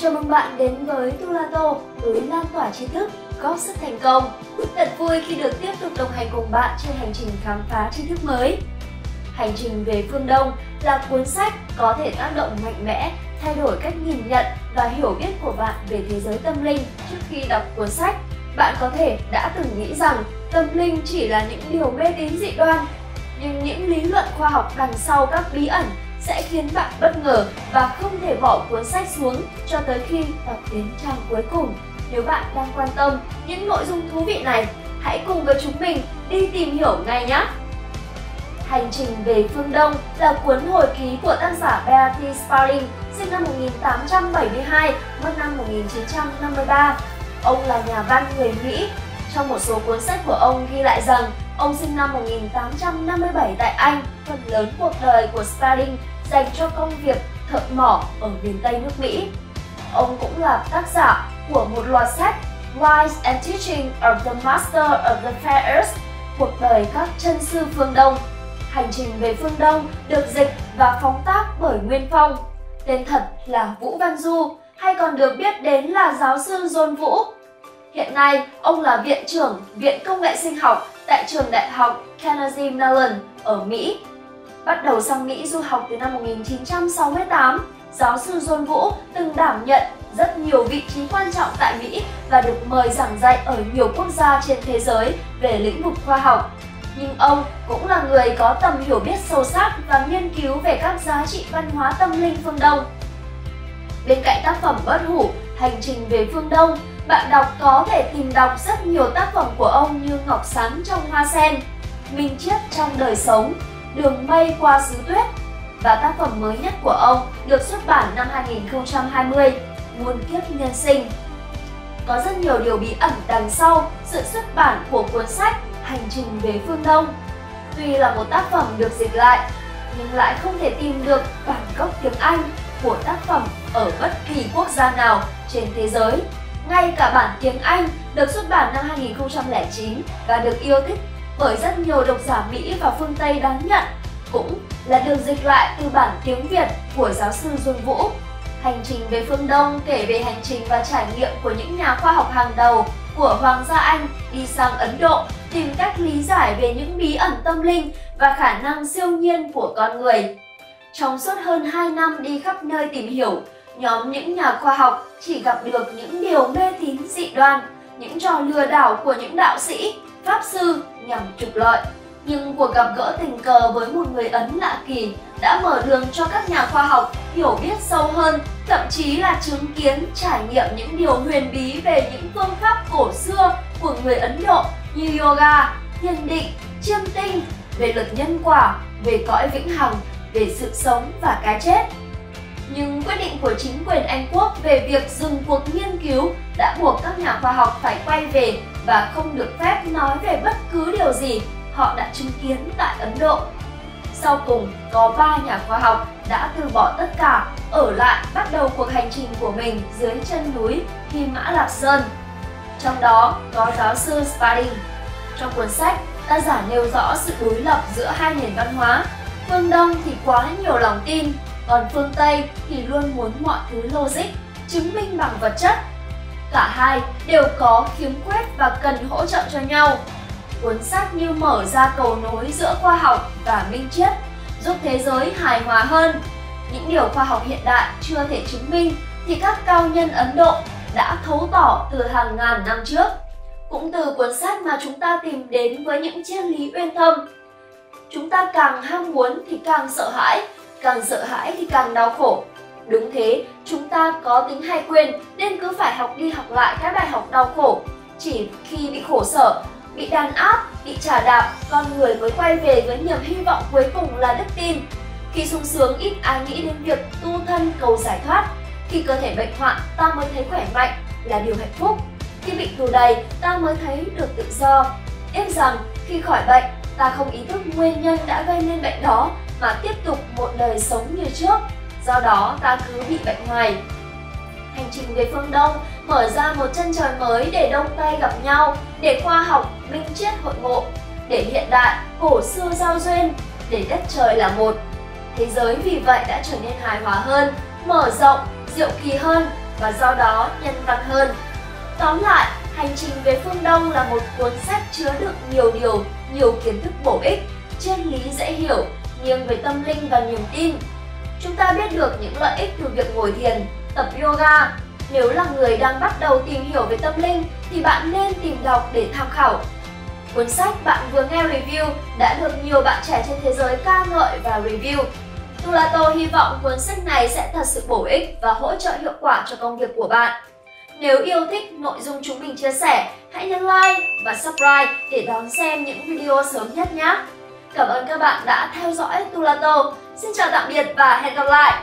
Chào mừng bạn đến với Tulato, lối lan tỏa tri thức, góp sức thành công. Thật vui khi được tiếp tục đồng hành cùng bạn trên hành trình khám phá tri thức mới. Hành trình về phương Đông là cuốn sách có thể tác động mạnh mẽ, thay đổi cách nhìn nhận và hiểu biết của bạn về thế giới tâm linh trước khi đọc cuốn sách. Bạn có thể đã từng nghĩ rằng tâm linh chỉ là những điều mê tín dị đoan, nhưng những lý luận khoa học đằng sau các bí ẩn sẽ khiến bạn bất ngờ và không thể bỏ cuốn sách xuống cho tới khi đọc đến trang cuối cùng. Nếu bạn đang quan tâm những nội dung thú vị này, hãy cùng với chúng mình đi tìm hiểu ngay nhé! Hành trình về phương Đông là cuốn hồi ký của tác giả Beatty Sparling, sinh năm 1872, mất năm 1953. Ông là nhà văn người Mỹ. Trong một số cuốn sách của ông ghi lại rằng ông sinh năm 1857 tại Anh, phần lớn cuộc đời của Starling dành cho công việc thợ mỏ ở miền Tây nước Mỹ. Ông cũng là tác giả của một loạt sách *Wise and Teaching of the Master of the Fair Earth, cuộc đời các chân sư phương Đông. Hành trình về phương Đông được dịch và phóng tác bởi Nguyên Phong. Tên thật là Vũ Văn Du, hay còn được biết đến là giáo sư John Vũ. Hiện nay, ông là viện trưởng Viện Công nghệ Sinh học tại trường đại học Carnegie Mellon ở Mỹ Bắt đầu sang Mỹ du học từ năm 1968, giáo sư John Vũ từng đảm nhận rất nhiều vị trí quan trọng tại Mỹ và được mời giảng dạy ở nhiều quốc gia trên thế giới về lĩnh vực khoa học. Nhưng ông cũng là người có tầm hiểu biết sâu sắc và nghiên cứu về các giá trị văn hóa tâm linh phương Đông. Bên cạnh tác phẩm bất hủ Hành trình về phương Đông, bạn đọc có thể tìm đọc rất nhiều tác phẩm của ông như Ngọc Sáng trong Hoa Sen, Minh Triết trong đời sống, Đường mây qua xứ tuyết và tác phẩm mới nhất của ông được xuất bản năm 2020, Muôn kiếp nhân sinh. Có rất nhiều điều bí ẩn đằng sau sự xuất bản của cuốn sách Hành trình về phương Đông. Tuy là một tác phẩm được dịch lại, nhưng lại không thể tìm được bản gốc tiếng Anh của tác phẩm ở bất kỳ quốc gia nào trên thế giới. Ngay cả bản tiếng Anh được xuất bản năm 2009 và được yêu thích bởi rất nhiều độc giả Mỹ và phương Tây đón nhận cũng là được dịch lại từ bản tiếng Việt của giáo sư Dương Vũ. Hành trình về phương Đông kể về hành trình và trải nghiệm của những nhà khoa học hàng đầu của Hoàng gia Anh đi sang Ấn Độ tìm cách lý giải về những bí ẩn tâm linh và khả năng siêu nhiên của con người. Trong suốt hơn 2 năm đi khắp nơi tìm hiểu, nhóm những nhà khoa học chỉ gặp được những điều mê tín dị đoan, những trò lừa đảo của những đạo sĩ pháp sư nhằm trục lợi. Nhưng cuộc gặp gỡ tình cờ với một người Ấn lạ kỳ đã mở đường cho các nhà khoa học hiểu biết sâu hơn, thậm chí là chứng kiến, trải nghiệm những điều huyền bí về những phương pháp cổ xưa của người Ấn Độ như yoga, thiền định, chiêm tinh, về luật nhân quả, về cõi vĩnh hằng, về sự sống và cái chết. Nhưng quyết định của chính quyền Anh Quốc về việc dừng cuộc nghiên cứu đã buộc các nhà khoa học phải quay về và không được phép nói về bất cứ điều gì họ đã chứng kiến tại Ấn Độ. Sau cùng, có ba nhà khoa học đã từ bỏ tất cả, ở lại bắt đầu cuộc hành trình của mình dưới chân núi Hy Mã Lạp Sơn. Trong đó có giáo sư Sparling. Trong cuốn sách, tác giả nêu rõ sự đối lập giữa hai nền văn hóa. Phương Đông thì quá nhiều lòng tin, còn phương Tây thì luôn muốn mọi thứ logic, chứng minh bằng vật chất Cả hai đều có khiếm khuyết và cần hỗ trợ cho nhau. Cuốn sách như mở ra cầu nối giữa khoa học và minh triết, giúp thế giới hài hòa hơn. Những điều khoa học hiện đại chưa thể chứng minh thì các cao nhân Ấn Độ đã thấu tỏ từ hàng ngàn năm trước. Cũng từ cuốn sách mà chúng ta tìm đến với những triết lý uyên thâm. Chúng ta càng ham muốn thì càng sợ hãi, càng sợ hãi thì càng đau khổ. Đúng thế, chúng ta có tính hay quên nên cứ phải học đi học lại các bài học đau khổ. Chỉ khi bị khổ sở, bị đàn áp, bị trả đạp, con người mới quay về với niềm hy vọng cuối cùng là đức tin. Khi sung sướng ít ai nghĩ đến việc tu thân cầu giải thoát. Khi cơ thể bệnh hoạn, ta mới thấy khỏe mạnh là điều hạnh phúc. Khi bị tù đầy, ta mới thấy được tự do. Êm rằng, khi khỏi bệnh, ta không ý thức nguyên nhân đã gây nên bệnh đó mà tiếp tục một đời sống như trước do đó ta cứ bị bệnh hoài. Hành trình về phương Đông mở ra một chân trời mới để Đông Tây gặp nhau, để khoa học, minh triết hội ngộ, để hiện đại, cổ xưa giao duyên, để đất trời là một. Thế giới vì vậy đã trở nên hài hòa hơn, mở rộng, diệu kỳ hơn và do đó nhân văn hơn. Tóm lại, Hành trình về phương Đông là một cuốn sách chứa đựng nhiều điều, nhiều kiến thức bổ ích, triết lý dễ hiểu, nghiêng về tâm linh và niềm tin. Chúng ta biết được những lợi ích từ việc ngồi thiền, tập yoga. Nếu là người đang bắt đầu tìm hiểu về tâm linh thì bạn nên tìm đọc để tham khảo. Cuốn sách bạn vừa nghe review đã được nhiều bạn trẻ trên thế giới ca ngợi và review. Tulato hy vọng cuốn sách này sẽ thật sự bổ ích và hỗ trợ hiệu quả cho công việc của bạn. Nếu yêu thích nội dung chúng mình chia sẻ, hãy nhấn like và subscribe để đón xem những video sớm nhất nhé! Cảm ơn các bạn đã theo dõi Tulato. Xin chào tạm biệt và hẹn gặp lại!